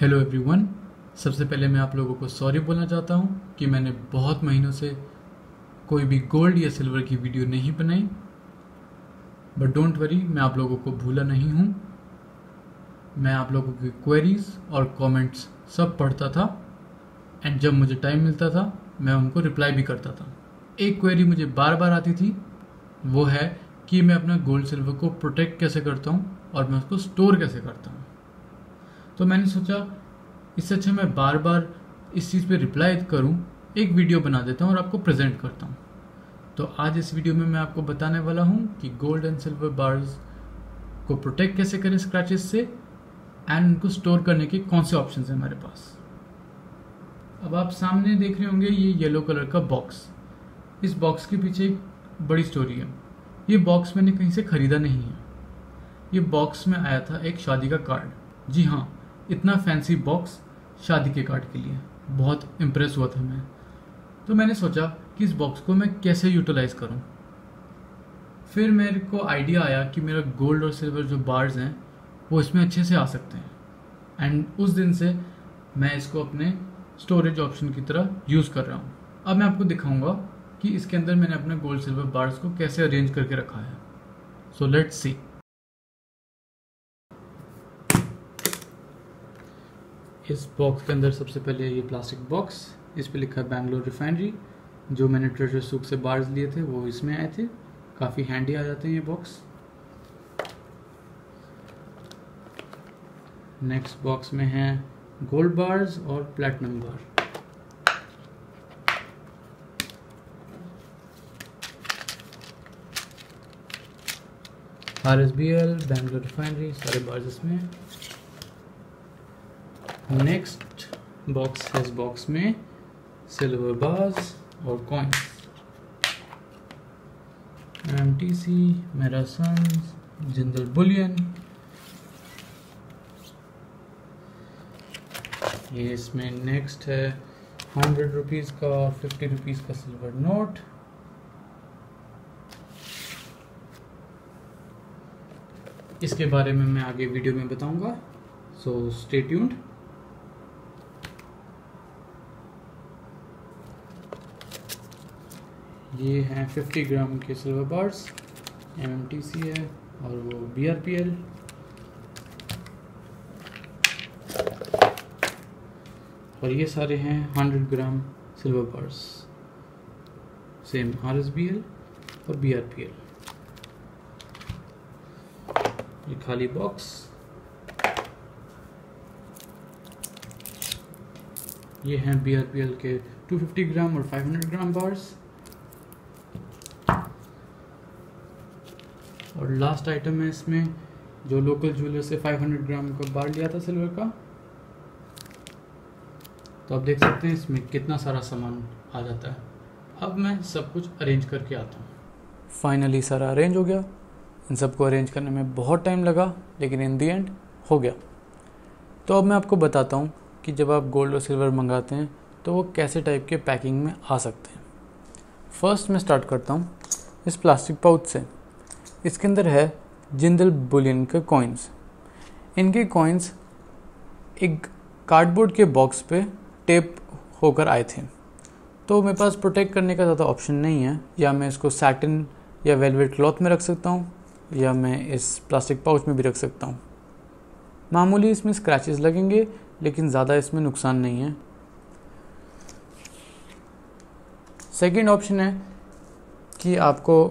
Hello everyone सबसे पहले मैं आप लोगों को सॉरी बोलना चाहता हूँ कि मैंने बहुत महीनों से कोई भी गोल्ड या सिल्वर की वीडियो नहीं बनाई। बट डोंट वरी मैं आप लोगों को भूला नहीं हूँ। मैं आप लोगों की क्वेरीज और कमेंट्स सब पढ़ता था। एंड जब मुझे टाइम मिलता था, मैं उनको रिप्लाई भी करता था। एक क्वेरी मुझे बार बार आती थी, वो है कि मैं अपना गोल्ड सिल्वर को प्रोटेक्ट कैसे करता हूँ और मैं उसको स्टोर कैसे करता हूँ। तो मैंने सोचा, इससे अच्छा मैं बार बार इस चीज़ पे रिप्लाई करूँ, एक वीडियो बना देता हूँ और आपको प्रेजेंट करता हूँ। तो आज इस वीडियो में मैं आपको बताने वाला हूँ कि गोल्ड एंड सिल्वर बार्स को प्रोटेक्ट कैसे करें स्क्रैचेस से एंड उनको स्टोर करने के कौन से ऑप्शन हैं हमारे पास। अब आप सामने देख रहे होंगे, ये येलो कलर का बॉक्स इस बॉक्स के पीछे एक बड़ी स्टोरी है। ये बॉक्स मैंने कहीं से ख़रीदा नहीं है। ये बॉक्स में आया था एक शादी का कार्ड जी हाँ इतना फैंसी बॉक्स शादी के कार्ड के लिए। बहुत इम्प्रेस हुआ था मैं। तो मैंने सोचा कि इस बॉक्स को मैं कैसे यूटिलाइज करूँ। फिर मेरे को आइडिया आया कि मेरा गोल्ड और सिल्वर जो बार्स हैं, वो इसमें अच्छे से आ सकते हैं। एंड उस दिन से मैं इसको अपने स्टोरेज ऑप्शन की तरह यूज़ कर रहा हूँ। अब मैं आपको दिखाऊँगा कि इसके अंदर मैंने अपने गोल्ड सिल्वर बार्स को कैसे अरेंज करके रखा है। सो लेट्स सी इस बॉक्स के अंदर सबसे पहले ये प्लास्टिक बॉक्स इस पर लिखा है बैंगलोर रिफाइनरी जो मैंने ट्रेजर सूप से बार्स लिए थे, वो इसमें आए थे। काफ़ी हैंडी आ जाते हैं ये बॉक्स नेक्स्ट बॉक्स में है गोल्ड बार्स और platinum bar R S B L Bangalore refinery सारे बार्स इसमें नेक्स्ट बॉक्स है इस बॉक्स में सिल्वर बार्स और कॉइन्स एम टी सी मेरा मेरासन जिंदल बुलियन ये इसमें नेक्स्ट है हंड्रेड रुपीज़ का और फिफ्टी रुपीज़ का सिल्वर नोट इसके बारे में मैं आगे वीडियो में बताऊँगा सो स्टे ट्यून्ड ये हैं 50 ग्राम के silver bars M M T C है और वो बी आर पी एल और ये सारे हैं 100 gram silver bars same R S B L और बी आर पी एल ये खाली बॉक्स ये हैं बी आर पी एल के 250 ग्राम और 500 ग्राम बार्स और लास्ट आइटम है इसमें जो लोकल ज्वेलर से 500 ग्राम का बार लिया था सिल्वर का। तो आप देख सकते हैं इसमें कितना सारा सामान आ जाता है। अब मैं सब कुछ अरेंज करके आता हूँ। फाइनली सारा अरेंज हो गया। इन सबको अरेंज करने में बहुत टाइम लगा, लेकिन इन दी एंड हो गया। तो अब मैं आपको बताता हूँ कि जब आप गोल्ड और सिल्वर मंगाते हैं तो वो कैसे टाइप के पैकिंग में आ सकते हैं। फ़र्स्ट मैं स्टार्ट करता हूँ इस प्लास्टिक पाउच से। इसके अंदर है जिंदल बुलियन के कॉइन्स इनके कॉइन्स एक कार्डबोर्ड के बॉक्स पे टेप होकर आए थे। तो मेरे पास प्रोटेक्ट करने का ज़्यादा ऑप्शन नहीं है। या मैं इसको सैटिन या वेलवेट क्लॉथ में रख सकता हूँ, या मैं इस प्लास्टिक पाउच में भी रख सकता हूँ। मामूली इसमें स्क्रैचेस लगेंगे, लेकिन ज़्यादा इसमें नुकसान नहीं है। सेकेंड ऑप्शन है कि आपको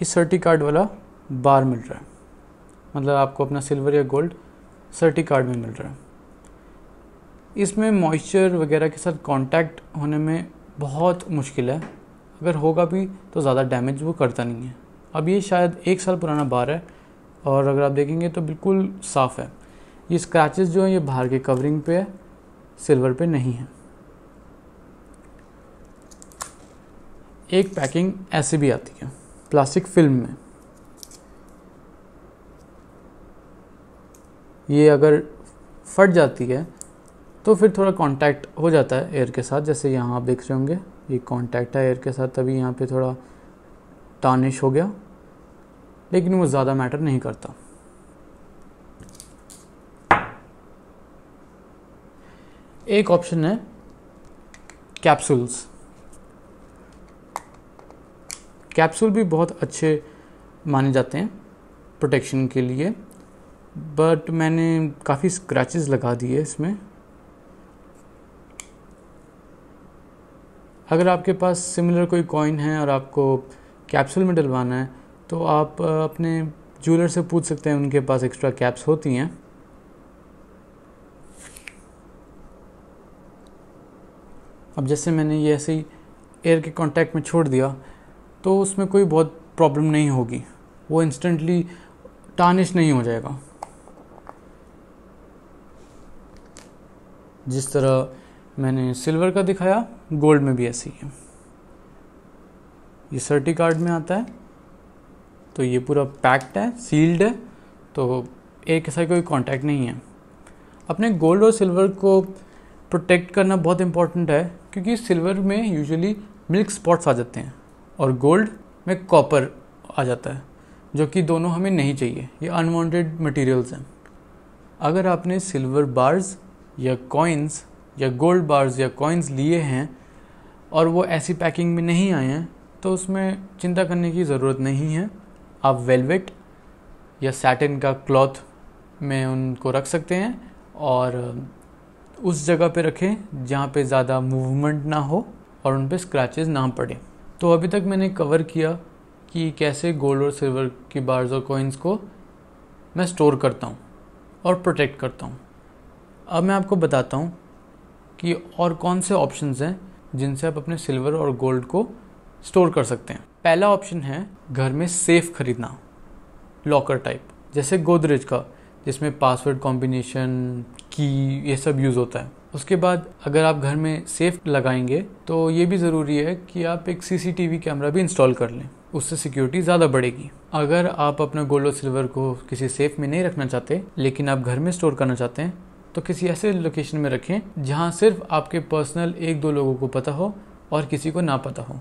इस सर्टी कार्ड वाला बार मिल रहा है। मतलब आपको अपना सिल्वर या गोल्ड सर्टी कार्ड में मिल रहा है। इसमें मॉइस्चर वगैरह के साथ कांटेक्ट होने में बहुत मुश्किल है। अगर होगा भी तो ज़्यादा डैमेज वो करता नहीं है। अब ये शायद एक साल पुराना बार है, और अगर आप देखेंगे तो बिल्कुल साफ़ है। ये स्क्रैचेस जो हैं, ये बाहर के कवरिंग पे है सिल्वर पे नहीं है। एक पैकिंग ऐसे भी आती है। प्लास्टिक फ़िल्म में। ये अगर फट जाती है तो फिर थोड़ा कांटेक्ट हो जाता है एयर के साथ, जैसे यहाँ आप देख रहे होंगे, ये कांटेक्ट है एयर के साथ, तभी यहाँ पे थोड़ा टानिश हो गया। लेकिन वो ज़्यादा मैटर नहीं करता। एक ऑप्शन है कैप्सूल्स कैप्सूल भी बहुत अच्छे माने जाते हैं प्रोटेक्शन के लिए बट मैंने काफ़ी स्क्रैचेस लगा दिए इसमें। अगर आपके पास सिमिलर कोई कॉइन है और आपको कैप्सूल में डलवाना है तो आप अपने ज्वेलर से पूछ सकते हैं, उनके पास एक्स्ट्रा कैप्स होती हैं। अब जैसे मैंने ये ऐसे ही एयर के कांटेक्ट में छोड़ दिया तो उसमें कोई बहुत प्रॉब्लम नहीं होगी। वो इंस्टेंटली टानिश नहीं हो जाएगा। जिस तरह मैंने सिल्वर का दिखाया गोल्ड में भी ऐसे ही ये सर्टी कार्ड में आता है। तो ये पूरा पैक्ड है सील्ड है। तो एक ऐसा कोई कांटेक्ट नहीं है। अपने गोल्ड और सिल्वर को प्रोटेक्ट करना बहुत इंपॉर्टेंट है, क्योंकि सिल्वर में यूजुअली मिल्क स्पॉट्स आ जाते हैं। और गोल्ड में कॉपर आ जाता है, जो कि दोनों हमें नहीं चाहिए। ये अनवांटेड मटेरियल्स हैं। अगर आपने सिल्वर बार्स या कॉइन्स या गोल्ड बार्स या कॉइन्स लिए हैं और वो ऐसी पैकिंग में नहीं आए हैं तो उसमें चिंता करने की ज़रूरत नहीं है। आप वेलवेट या सैटिन का क्लॉथ में उनको रख सकते हैं और उस जगह पे रखें जहाँ पे ज़्यादा मूवमेंट ना हो और उन पर स्क्रैचेस ना पड़े। तो अभी तक मैंने कवर किया कि कैसे गोल्ड और सिल्वर की बार्स और कॉइन्स को मैं स्टोर करता हूँ और प्रोटेक्ट करता हूँ। अब मैं आपको बताता हूँ कि और कौन से ऑप्शंस हैं जिनसे आप अपने सिल्वर और गोल्ड को स्टोर कर सकते हैं। पहला ऑप्शन है घर में सेफ़ खरीदना लॉकर टाइप जैसे गोदरेज का, जिसमें पासवर्ड कॉम्बिनेशन की ये सब यूज़ होता है। उसके बाद अगर आप घर में सेफ़ लगाएँगे तो ये भी ज़रूरी है कि आप एक सीसीटीवी कैमरा भी इंस्टॉल कर लें। उससे सिक्योरिटी ज़्यादा बढ़ेगी। अगर आप अपने गोल्ड और सिल्वर को किसी सेफ़ में नहीं रखना चाहते, लेकिन आप घर में स्टोर करना चाहते हैं तो किसी ऐसे लोकेशन में रखें जहाँ सिर्फ़ आपके पर्सनल एक दो लोगों को पता हो और किसी को ना पता हो।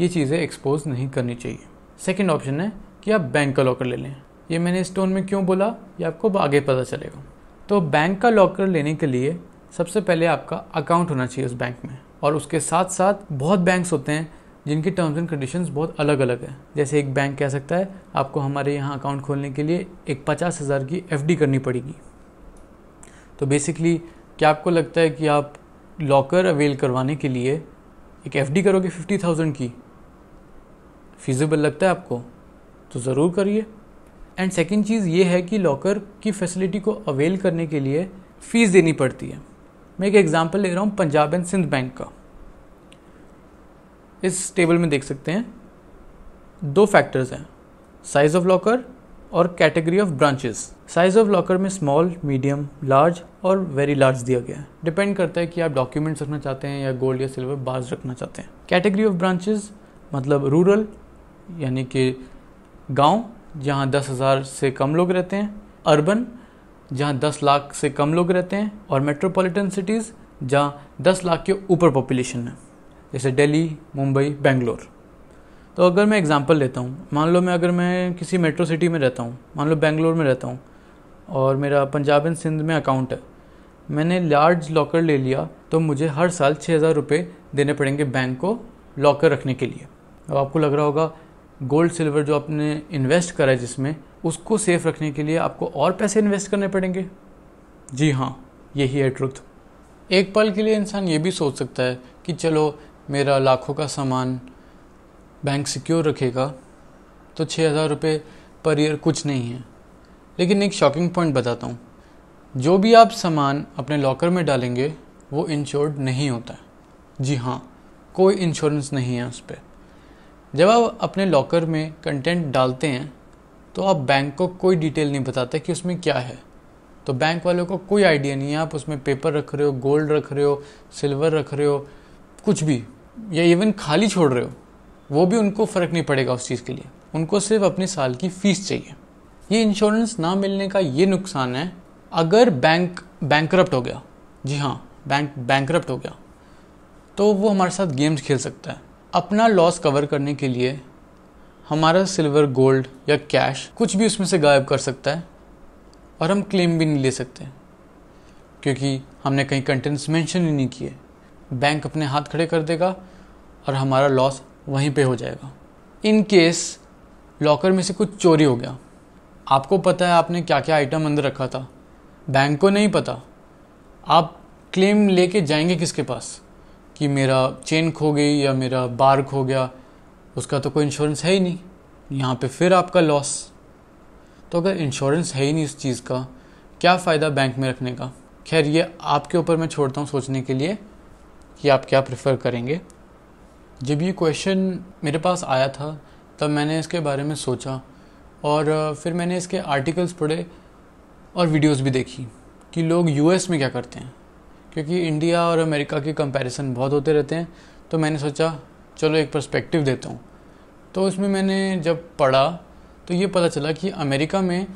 ये चीज़ें एक्सपोज नहीं करनी चाहिए। सेकेंड ऑप्शन है कि आप बैंक का लॉकर ले लें। ये मैंने स्टोन में क्यों बोला? ये आपको आगे पता चलेगा। तो बैंक का लॉकर लेने के लिए सबसे पहले आपका अकाउंट होना चाहिए उस बैंक में। और उसके साथ साथ बहुत बैंक्स होते हैं जिनकी टर्म्स एंड कंडीशंस बहुत अलग अलग है। जैसे एक बैंक कह सकता है, आपको हमारे यहाँ अकाउंट खोलने के लिए एक पचास हज़ार की एफडी करनी पड़ेगी। तो बेसिकली क्या आपको लगता है कि आप लॉकर अवेल करवाने के लिए एक एफडी करोगे फिफ्टी थाउज़ेंड की? फिजिबल लगता है आपको? तो ज़रूर करिए। एंड सेकेंड चीज़ ये है कि लॉकर की फैसिलिटी को अवेल करने के लिए फ़ीस देनी पड़ती है। मैं एक एग्ज़ाम्पल ले रहा हूँ, पंजाब एंड सिंध बैंक का। इस टेबल में देख सकते हैं। दो फैक्टर्स हैं साइज़ ऑफ़ लॉकर और category of branches size of locker में स्मॉल मीडियम लार्ज और वेरी लार्ज दिया गया है। डिपेंड करता है कि आप डॉक्यूमेंट्स रखना चाहते हैं या गोल्ड या सिल्वर बार्स रखना चाहते हैं। कैटेगरी ऑफ़ ब्रांचेस मतलब रूरल यानी कि गाँव, जहाँ दस हज़ार से कम लोग रहते हैं। अर्बन जहाँ दस लाख से कम लोग रहते हैं और मेट्रोपॉलिटन सिटीज़ जहाँ दस लाख के ऊपर पॉपुलेशन है, जैसे दिल्ली, मुंबई, बेंगलोर। तो अगर मैं एग्ज़ाम्पल लेता हूँ, मान लो मैं अगर मैं किसी मेट्रो सिटी में रहता हूँ, मान लो बेंगलोर में रहता हूँ, और मेरा पंजाब एंड सिंध में अकाउंट है, मैंने लार्ज लॉकर ले लिया तो मुझे हर साल छः हज़ार रुपये देने पड़ेंगे बैंक को लॉकर रखने के लिए। अब आपको लग रहा होगा गोल्ड सिल्वर जो आपने इन्वेस्ट करा है जिसमें उसको सेफ़ रखने के लिए आपको और पैसे इन्वेस्ट करने पड़ेंगे। जी हाँ यही है ट्रुथ एक पल के लिए इंसान ये भी सोच सकता है कि चलो, मेरा लाखों का सामान बैंक सिक्योर रखेगा तो छः हज़ार रुपये पर ईयर कुछ नहीं है। लेकिन एक शॉकिंग पॉइंट बताता हूँ। जो भी आप सामान अपने लॉकर में डालेंगे, वो इंश्योर्ड नहीं होता है। जी हाँ कोई इंश्योरेंस नहीं है उस पर जब आप अपने लॉकर में कंटेंट डालते हैं तो आप बैंक को कोई डिटेल नहीं बताते कि उसमें क्या है। तो बैंक वालों को कोई आइडिया नहीं है, आप उसमें पेपर रख रहे हो गोल्ड रख रहे हो सिल्वर रख रहे हो, कुछ भी, या इवन खाली छोड़ रहे हो, वो भी उनको फ़र्क नहीं पड़ेगा उस चीज़ के लिए। उनको सिर्फ़ अपने साल की फ़ीस चाहिए। ये इंश्योरेंस ना मिलने का ये नुकसान है, अगर बैंक बैंक हो गया, जी हाँ बैंक बैंक हो गया तो वो हमारे साथ गेम्स खेल सकता है। अपना लॉस कवर करने के लिए हमारा सिल्वर, गोल्ड या कैश कुछ भी उसमें से गायब कर सकता है और हम क्लेम भी नहीं ले सकते। क्योंकि हमने कहीं कंटेंट्स मेंशन ही नहीं किए। बैंक अपने हाथ खड़े कर देगा और हमारा लॉस वहीं पे हो जाएगा। इन केस लॉकर में से कुछ चोरी हो गया, आपको पता है आपने क्या क्या आइटम अंदर रखा था? बैंक को नहीं पता। आप क्लेम लेके जाएँगे किसके पास? कि मेरा चेन खो गई या मेरा बार खो गया उसका तो कोई इंश्योरेंस है ही नहीं। यहाँ पे फिर आपका लॉस तो अगर इंश्योरेंस है ही नहीं उस चीज़ का, क्या फ़ायदा बैंक में रखने का? खैर, ये आपके ऊपर मैं छोड़ता हूँ सोचने के लिए कि आप क्या प्रेफर करेंगे। जब ये क्वेश्चन मेरे पास आया था, तब मैंने इसके बारे में सोचा और फिर मैंने इसके आर्टिकल्स पढ़े और वीडियोस भी देखी कि लोग यूएस में क्या करते हैं। क्योंकि इंडिया और अमेरिका के कंपैरिजन बहुत होते रहते हैं तो मैंने सोचा चलो एक पर्सपेक्टिव देता हूँ। तो उसमें मैंने जब पढ़ा तो ये पता चला कि अमेरिका में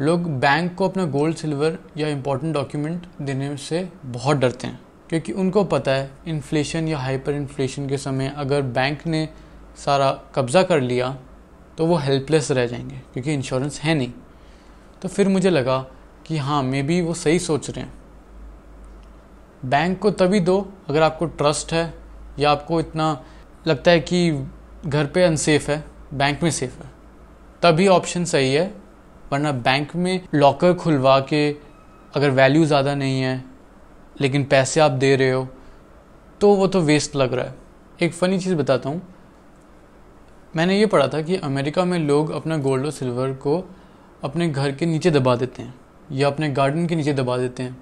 लोग बैंक को अपना गोल्ड सिल्वर या इम्पोर्टेंट डॉक्यूमेंट देने से बहुत डरते हैं। क्योंकि उनको पता है इन्फ्लेशन या हाइपर इन्फ्लेशन के समय अगर बैंक ने सारा कब्ज़ा कर लिया तो वो हेल्पलेस रह जाएँगे, क्योंकि इंश्योरेंस है नहीं। तो फिर मुझे लगा कि हाँ मे बी वो सही सोच रहे हैं। बैंक को तभी दो अगर आपको ट्रस्ट है या आपको इतना लगता है कि घर पे अनसेफ है बैंक में सेफ़ है। तभी ऑप्शन सही है, वरना बैंक में लॉकर खुलवा के अगर वैल्यू ज़्यादा नहीं है, लेकिन पैसे आप दे रहे हो तो वो तो वेस्ट लग रहा है। एक फ़नी चीज़ बताता हूँ। मैंने ये पढ़ा था कि अमेरिका में लोग अपना गोल्ड और सिल्वर को अपने घर के नीचे दबा देते हैं, या अपने गार्डन के नीचे दबा देते हैं।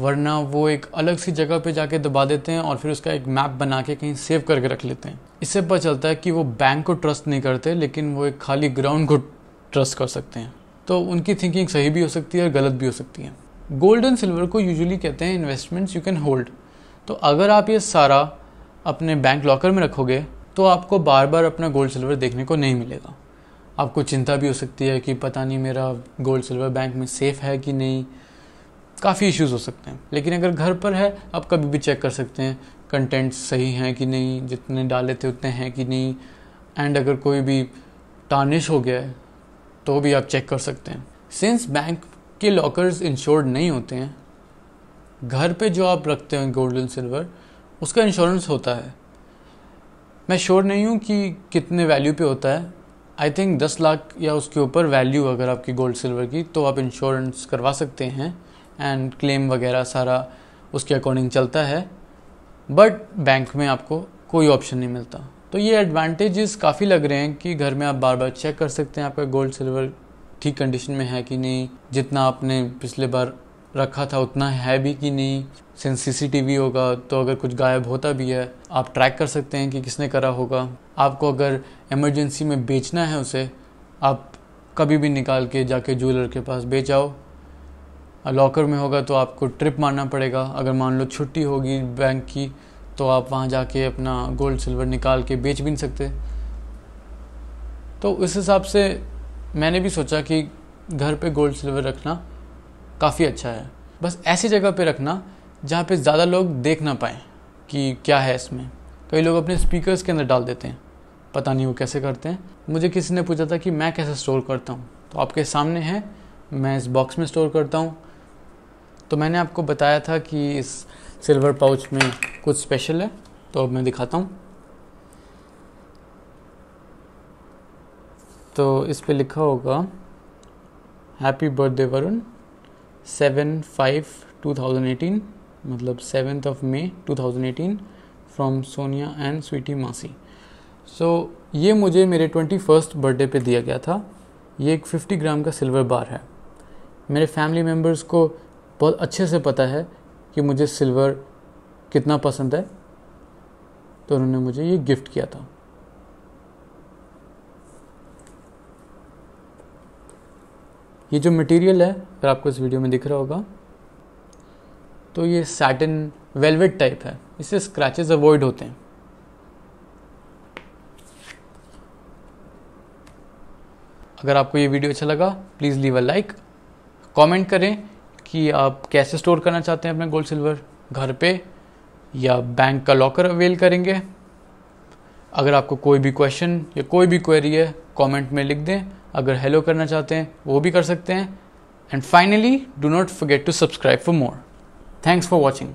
वरना वो एक अलग सी जगह पे जाके दबा देते हैं और फिर उसका एक मैप बना के कहीं सेव करके रख लेते हैं। इससे पता चलता है कि वो बैंक को ट्रस्ट नहीं करते, लेकिन वो एक खाली ग्राउंड को ट्रस्ट कर सकते हैं। तो उनकी थिंकिंग सही भी हो सकती है और गलत भी हो सकती है। गोल्ड एंड सिल्वर को यूजुअली कहते हैं इन्वेस्टमेंट्स यू कैन होल्ड तो अगर आप ये सारा अपने बैंक लॉकर में रखोगे तो आपको बार बार अपना गोल्ड सिल्वर देखने को नहीं मिलेगा। आपको चिंता भी हो सकती है कि पता नहीं मेरा गोल्ड सिल्वर बैंक में सेफ़ है कि नहीं। काफ़ी इश्यूज़ हो सकते हैं। लेकिन अगर घर पर है, आप कभी भी चेक कर सकते हैं कंटेंट सही हैं कि नहीं, जितने डाले थे उतने हैं कि नहीं। एंड अगर कोई भी टार्निश हो गया है तो भी आप चेक कर सकते हैं। सिंस बैंक के लॉकर्स इंश्योर्ड नहीं होते हैं, घर पे जो आप रखते हैं गोल्ड एंड सिल्वर उसका इंश्योरेंस होता है। मैं श्योर नहीं हूँ कि कितने वैल्यू पे होता है। आई थिंक दस लाख या उसके ऊपर वैल्यू अगर आपकी गोल्ड सिल्वर की तो आप इंश्योरेंस करवा सकते हैं। एंड क्लेम वगैरह सारा उसके अकॉर्डिंग चलता है। बट बैंक में आपको कोई ऑप्शन नहीं मिलता। तो ये एडवांटेजेस काफ़ी लग रहे हैं कि घर में आप बार बार चेक कर सकते हैं आपका गोल्ड सिल्वर ठीक कंडीशन में है कि नहीं। जितना आपने पिछले बार रखा था उतना है भी कि नहीं। सिंस सीसीटीवी होगा तो अगर कुछ गायब होता भी है, आप ट्रैक कर सकते हैं कि किसने करा होगा। आपको अगर इमरजेंसी में बेचना है उसे, आप कभी भी निकाल के जाके ज्वेलर के पास बेच आओ। लॉकर में होगा तो आपको ट्रिप मारना पड़ेगा। अगर मान लो छुट्टी होगी बैंक की तो आप वहाँ जाके अपना गोल्ड सिल्वर निकाल के बेच भी नहीं सकते। तो इस हिसाब से मैंने भी सोचा कि घर पे गोल्ड सिल्वर रखना काफ़ी अच्छा है। बस ऐसी जगह पे रखना जहाँ पे ज़्यादा लोग देख ना पाए कि क्या है इसमें। कई लोग अपने स्पीकर्स के अंदर डाल देते हैं। पता नहीं वो कैसे करते हैं। मुझे किसी ने पूछा था कि मैं कैसे स्टोर करता हूँ। तो आपके सामने है, मैं इस बॉक्स में स्टोर करता हूँ। तो मैंने आपको बताया था कि इस सिल्वर पाउच में कुछ स्पेशल है तो अब मैं दिखाता हूँ। तो इस पे लिखा होगा happy birthday Varun seven five two thousand eighteen मतलब seventh of May 2018 from Sonia and Sweety मासी सो ये मुझे मेरे ट्वेंटी फ़र्स्ट बर्थडे पे दिया गया था। ये एक 50 ग्राम का सिल्वर बार है। मेरे फैमिली मेंबर्स को बहुत अच्छे से पता है कि मुझे सिल्वर कितना पसंद है। तो उन्होंने मुझे ये गिफ्ट किया था। ये जो मटेरियल है, अगर आपको इस वीडियो में दिख रहा होगा तो ये सैटिन वेलवेट टाइप है। इससे स्क्रैचेस अवॉइड होते हैं। अगर आपको ये वीडियो अच्छा लगा please leave a like comment करें। कि आप कैसे स्टोर करना चाहते हैं अपने गोल्ड सिल्वर घर पे, या बैंक का लॉकर अवेल करेंगे? अगर आपको कोई भी क्वेश्चन या कोई भी क्वेरी है कमेंट में लिख दें। अगर हेलो करना चाहते हैं, वो भी कर सकते हैं। And finally do not forget to subscribe for more thanks for watching